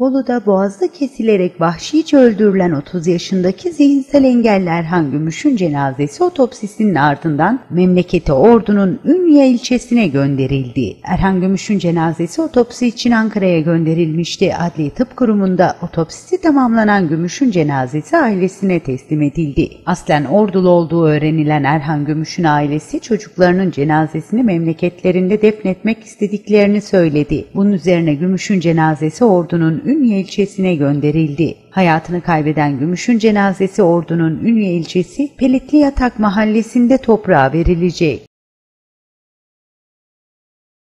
Bolu'da boğazda kesilerek vahşice öldürülen 30 yaşındaki zihinsel engelli Erhan Gümüş'ün cenazesi otopsisinin ardından memleketi Ordu'nun Ünye ilçesine gönderildi. Erhan Gümüş'ün cenazesi otopsi için Ankara'ya gönderilmişti. Adli Tıp Kurumu'nda otopsisi tamamlanan Gümüş'ün cenazesi ailesine teslim edildi. Aslen Ordulu olduğu öğrenilen Erhan Gümüş'ün ailesi çocuklarının cenazesini memleketlerinde defnetmek istediklerini söyledi. Bunun üzerine Gümüş'ün cenazesi Ordu'nun Ünye ilçesine gönderildi. Hayatını kaybeden Gümüş'ün cenazesi Ordu'nun Ünye ilçesi Pelitli Yatak mahallesinde toprağa verilecek.